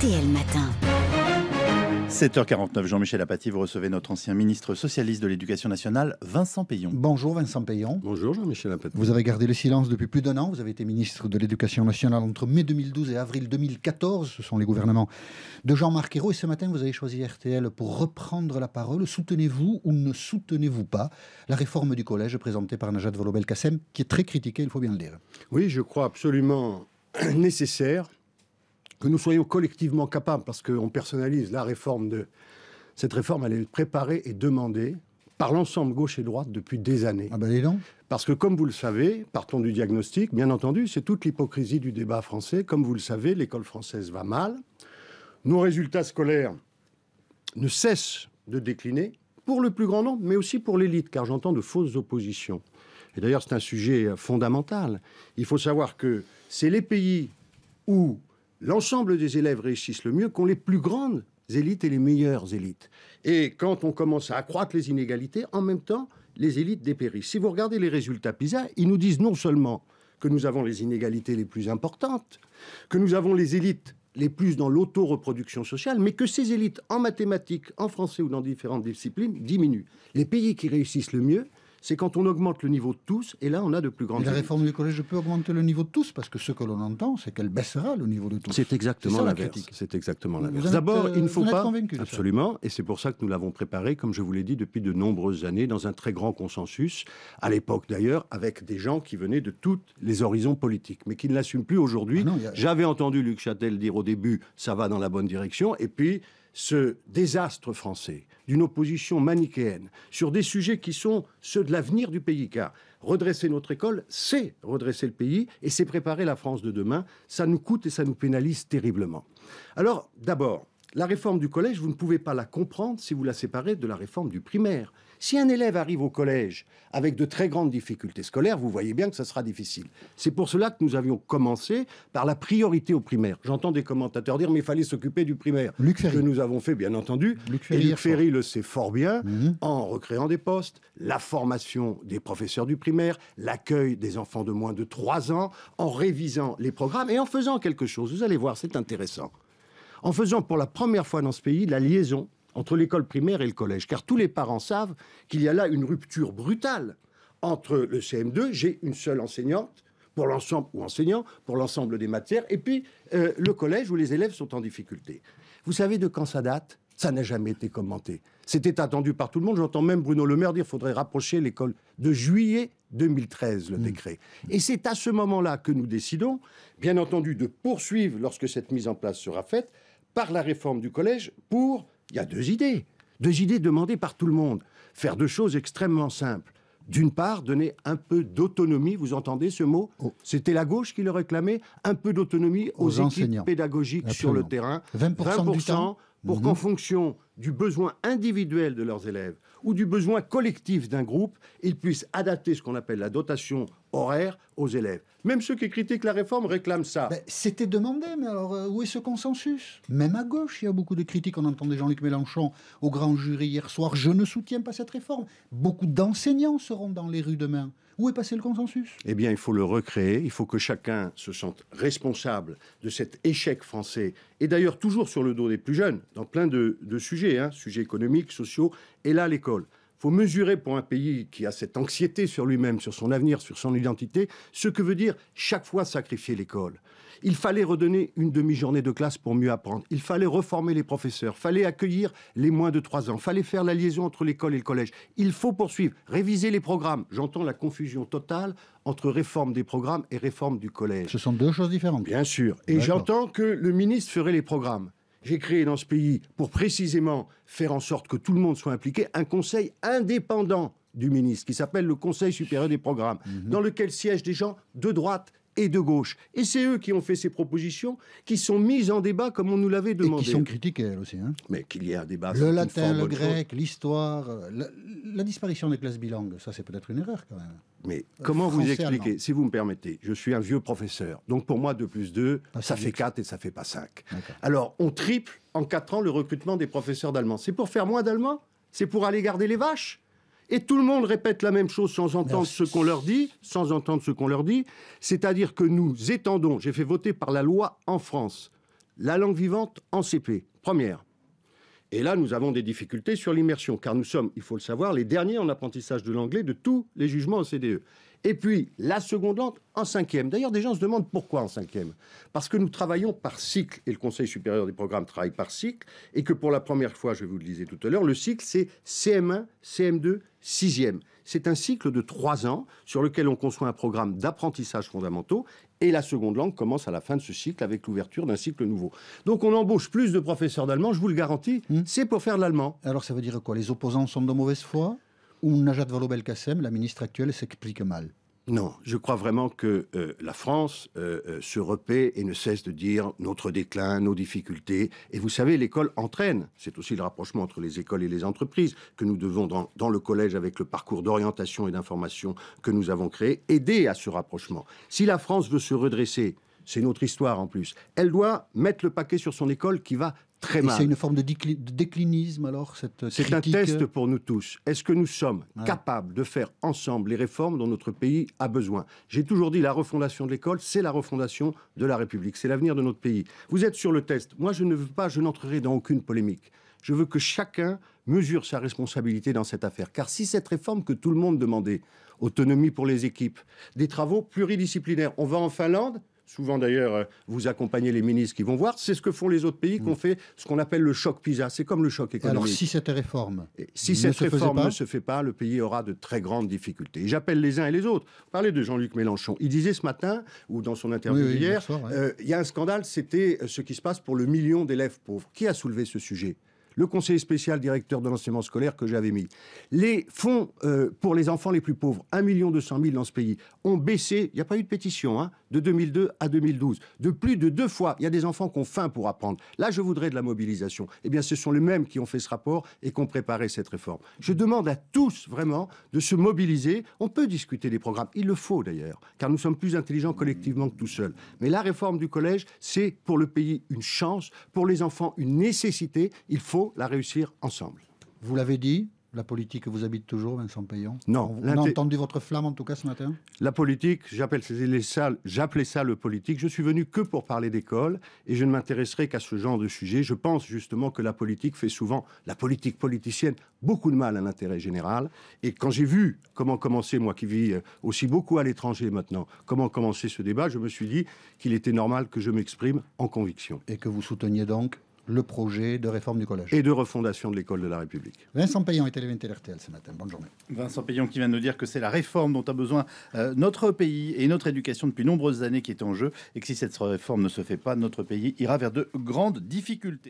RTL Matin. 7h49, Jean-Michel Apathy, vous recevez notre ancien ministre socialiste de l'Éducation nationale, Vincent Payon. Bonjour Vincent Payon. Bonjour Jean-Michel Apathy. Vous avez gardé le silence depuis plus d'un an. Vous avez été ministre de l'Éducation nationale entre mai 2012 et avril 2014. Ce sont les gouvernements de Jean-Marc Ayrault. Et ce matin, vous avez choisi RTL pour reprendre la parole. Soutenez-vous ou ne soutenez-vous pas la réforme du collège présentée par Najat Vallaud-Belkacem, qui est très critiquée, il faut bien le dire. Oui, je crois absolument nécessaire que nous soyons collectivement capables, parce qu'on personnalise la réforme de... Cette réforme, elle est préparée et demandée par l'ensemble gauche et droite depuis des années. Ah ben dis donc. Parce que, comme vous le savez, partons du diagnostic, bien entendu, c'est toute l'hypocrisie du débat français. Comme vous le savez, l'école française va mal. Nos résultats scolaires ne cessent de décliner, pour le plus grand nombre, mais aussi pour l'élite, car j'entends de fausses oppositions. Et d'ailleurs, c'est un sujet fondamental. Il faut savoir que c'est les pays où l'ensemble des élèves réussissent le mieux qu'ont les plus grandes élites et les meilleures élites. Et quand on commence à accroître les inégalités, en même temps, les élites dépérissent. Si vous regardez les résultats PISA, ils nous disent non seulement que nous avons les inégalités les plus importantes, que nous avons les élites les plus dans l'auto-reproduction sociale, mais que ces élites en mathématiques, en français ou dans différentes disciplines diminuent. Les pays qui réussissent le mieux, c'est quand on augmente le niveau de tous, et là on a de plus grandes. Et la réforme du collège peut augmenter le niveau de tous, parce que ce que l'on entend, c'est qu'elle baissera le niveau de tous. C'est exactement l'inverse. C'est exactement l'inverse. D'abord, il ne faut pas absolument, et c'est pour ça que nous l'avons préparé, comme je vous l'ai dit, depuis de nombreuses années, dans un très grand consensus. À l'époque d'ailleurs, avec des gens qui venaient de tous les horizons politiques, mais qui ne l'assument plus aujourd'hui. Ah J'avais entendu Luc Châtel dire au début, ça va dans la bonne direction, et puis ce désastre français d'une opposition manichéenne sur des sujets qui sont ceux de l'avenir du pays, car redresser notre école, c'est redresser le pays et c'est préparer la France de demain. Ça nous coûte et ça nous pénalise terriblement. Alors, d'abord, la réforme du collège, vous ne pouvez pas la comprendre si vous la séparez de la réforme du primaire. Si un élève arrive au collège avec de très grandes difficultés scolaires, vous voyez bien que ça sera difficile. C'est pour cela que nous avions commencé par la priorité au primaire. J'entends des commentateurs dire mais il fallait s'occuper du primaire. Luc Ferry. Que nous avons fait, bien entendu. Luc Ferry, et Luc Ferry le sait fort bien Mhm. en recréant des postes, la formation des professeurs du primaire, l'accueil des enfants de moins de 3 ans, en révisant les programmes et en faisant quelque chose. Vous allez voir, c'est intéressant. En faisant pour la première fois dans ce pays la liaison entre l'école primaire et le collège. Car tous les parents savent qu'il y a là une rupture brutale entre le CM2, j'ai une seule enseignante pour l'ensemble ou enseignant pour l'ensemble des matières, et puis euh, le collège où les élèves sont en difficulté. Vous savez de quand ça date? Ça n'a jamais été commenté. C'était attendu par tout le monde. J'entends même Bruno Le Maire dire qu'il faudrait rapprocher l'école de juillet 2013, le décret. Et c'est à ce moment-là que nous décidons, bien entendu, de poursuivre, lorsque cette mise en place sera faite, par la réforme du collège pour il y a deux idées. Deux idées demandées par tout le monde. Faire deux choses extrêmement simples. D'une part, donner un peu d'autonomie, vous entendez ce mot Oh. C'était la gauche qui le réclamait, un peu d'autonomie aux, Aux équipes enseignants. pédagogiques sur le terrain. 20% du temps. Pour Mhm. qu'en fonction du besoin individuel de leurs élèves ou du besoin collectif d'un groupe, ils puissent adapter ce qu'on appelle la dotation horaire aux élèves. Même ceux qui critiquent la réforme réclament ça. Ben, C'était demandé, mais alors euh, où est ce consensus? Même à gauche, il y a beaucoup de critiques. On entendait Jean-Luc Mélenchon au grand jury hier soir. Je ne soutiens pas cette réforme. Beaucoup d'enseignants seront dans les rues demain. Où est passé le consensus? Eh bien, il faut le recréer. Il faut que chacun se sente responsable de cet échec français. Et d'ailleurs, toujours sur le dos des plus jeunes, dans plein de, de sujets, hein, sujets économiques, sociaux. Et là, l'école. Il faut mesurer pour un pays qui a cette anxiété sur lui-même, sur son avenir, sur son identité, ce que veut dire chaque fois sacrifier l'école. Il fallait redonner une demi-journée de classe pour mieux apprendre. Il fallait reformer les professeurs. fallait accueillir les moins de 3 ans. fallait faire la liaison entre l'école et le collège. Il faut poursuivre, réviser les programmes. J'entends la confusion totale entre réforme des programmes et réforme du collège. Ce sont deux choses différentes. Bien sûr. Et j'entends que le ministre ferait les programmes. J'ai créé dans ce pays, pour précisément faire en sorte que tout le monde soit impliqué, un conseil indépendant du ministre qui s'appelle le Conseil supérieur des programmes, Mhm. dans lequel siègent des gens de droite et de gauche. Et c'est eux qui ont fait ces propositions, qui sont mises en débat comme on nous l'avait Et demandé. qui sont critiquées, elles aussi. hein. Mais qu'il y ait un débat. Le latin, le grec, l'histoire, euh, la, la disparition des classes bilingues, ça c'est peut-être une erreur quand même. Mais comment vous expliquer. Si vous me permettez, je suis un vieux professeur. Donc pour moi, 2 plus 2, Ah, ça fait vite. 4 et ça fait pas 5. D'accord. Alors on triple en 4 ans le recrutement des professeurs d'allemand. C'est pour faire moins d'allemand? C'est pour aller garder les vaches? Et tout le monde répète la même chose sans entendre Merci. ce qu'on leur dit, sans entendre ce qu'on leur dit. C'est-à-dire que nous étendons, j'ai fait voter par la loi en France, la langue vivante en CP, première. Et là, nous avons des difficultés sur l'immersion, car nous sommes, il faut le savoir, les derniers en apprentissage de l'anglais de tous les jugements CDE. Et puis, la seconde langue en cinquième. D'ailleurs, des gens se demandent pourquoi en cinquième. Parce que nous travaillons par cycle, et le Conseil supérieur des programmes travaille par cycle, et que pour la première fois, je vous le disais tout à l'heure, le cycle, c'est CM1, CM2, sixième. C'est un cycle de trois ans sur lequel on conçoit un programme d'apprentissage fondamentaux et la seconde langue commence à la fin de ce cycle avec l'ouverture d'un cycle nouveau. Donc on embauche plus de professeurs d'allemand, je vous le garantis, hmm. c'est pour faire de l'allemand. Alors ça veut dire quoi? Les opposants sont de mauvaise foi? Ou Najat Vallaud-Belkacem, la ministre actuelle, s'explique mal non, je crois vraiment que euh, la France euh, euh, se repaît et ne cesse de dire notre déclin, nos difficultés. Et vous savez, l'école entraîne. C'est aussi le rapprochement entre les écoles et les entreprises que nous devons, dans, dans le collège, avec le parcours d'orientation et d'information que nous avons créé, aider à ce rapprochement. Si la France veut se redresser, c'est notre histoire en plus. Elle doit mettre le paquet sur son école qui va très mal. C'est une forme de, déclinisme alors cette C'est un test pour nous tous. Est-ce que nous sommes capables de faire ensemble les réformes dont notre pays a besoin? J'ai toujours dit la refondation de l'école, c'est la refondation de la République, c'est l'avenir de notre pays. Vous êtes sur le test. Moi, je ne veux pas, je n'entrerai dans aucune polémique. Je veux que chacun mesure sa responsabilité dans cette affaire. Car si cette réforme que tout le monde demandait, autonomie pour les équipes, des travaux pluridisciplinaires, on va en Finlande, souvent d'ailleurs, euh, vous accompagnez les ministres qui vont voir. C'est ce que font les autres pays qui ont mm. fait ce qu'on appelle le choc PISA. C'est comme le choc économique. Alors, si cette réforme. si cette réforme ne se fait pas, le pays aura de très grandes difficultés. J'appelle les uns et les autres. Parlez de Jean-Luc Mélenchon. Il disait ce matin, ou dans son interview hier, euh, il y a un scandale, c'était euh, ce qui se passe pour le million d'élèves pauvres. Qui a soulevé ce sujet? Le conseiller spécial directeur de l'enseignement scolaire que j'avais mis. Les fonds euh, pour les enfants les plus pauvres, 1 200 000 dans ce pays, ont baissé, il n'y a pas eu de pétition, hein, de 2002 à 2012, de plus de deux fois. Il y a des enfants qui ont faim pour apprendre. Là, je voudrais de la mobilisation. Eh bien, ce sont les mêmes qui ont fait ce rapport et qui ont préparé cette réforme. Je demande à tous, vraiment, de se mobiliser. On peut discuter des programmes. Il le faut, d'ailleurs, car nous sommes plus intelligents collectivement que tout seuls. Mais la réforme du collège, c'est pour le pays une chance, pour les enfants une nécessité. Il faut la réussir ensemble. Vous l'avez dit, la politique vous habite toujours, Vincent Payon Non. On a entendu votre flamme, en tout cas, ce matin? La politique, j'appelle ça, j'appelais ça le politique. Je suis venu que pour parler d'école et je ne m'intéresserai qu'à ce genre de sujet. Je pense justement que la politique fait souvent, la politique politicienne, beaucoup de mal à l'intérêt général. Et quand j'ai vu comment commencer, moi qui vis euh, aussi beaucoup à l'étranger maintenant, comment commencer ce débat, je me suis dit qu'il était normal que je m'exprime en conviction. Et que vous souteniez donc le projet de réforme du collège. Et de refondation de l'école de la République. Vincent Payon était l'invité RTL ce matin. Bonne journée. Vincent Payon qui vient de nous dire que c'est la réforme dont a besoin euh, notre pays et notre éducation depuis nombreuses années qui est en jeu et que si cette réforme ne se fait pas, notre pays ira vers de grandes difficultés.